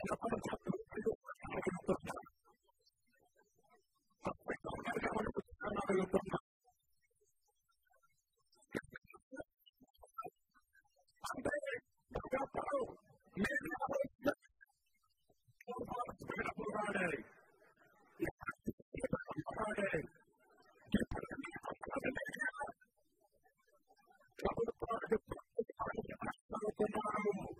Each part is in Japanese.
t h a o r r o w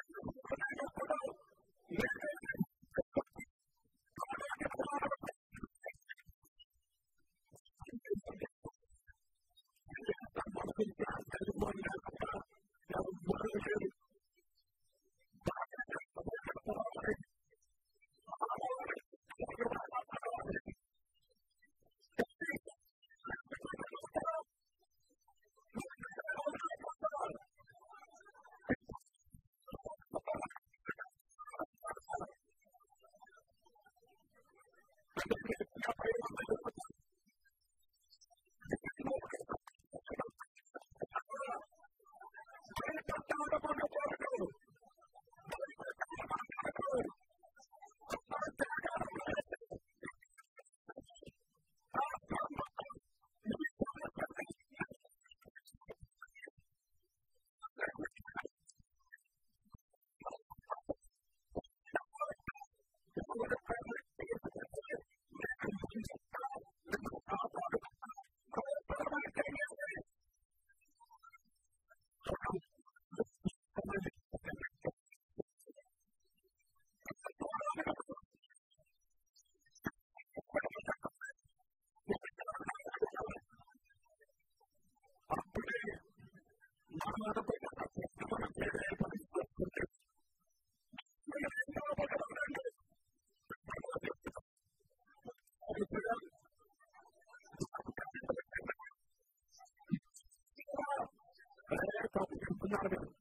not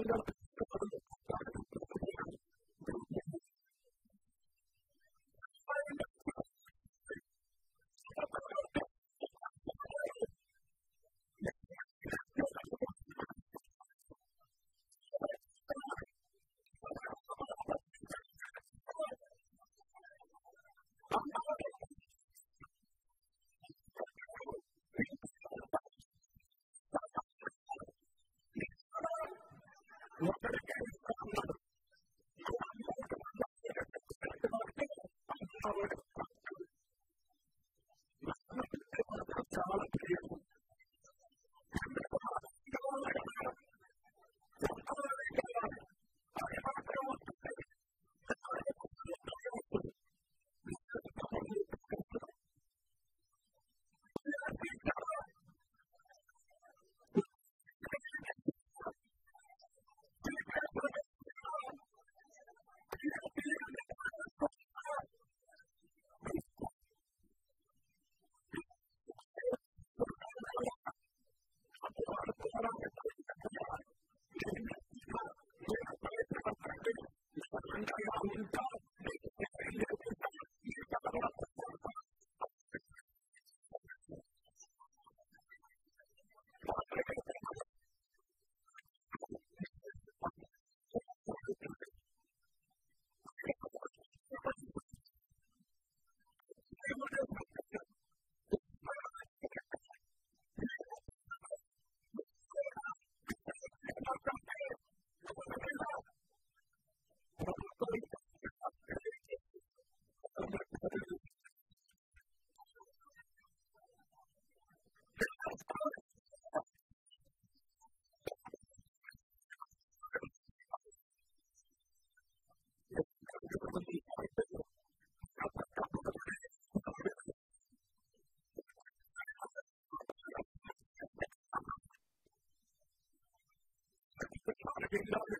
I'm going to... Like another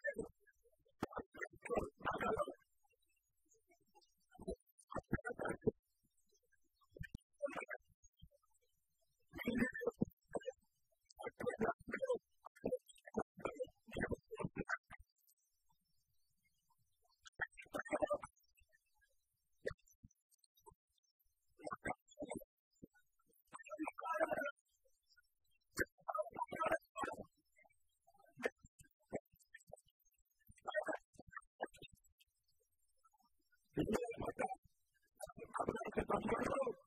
que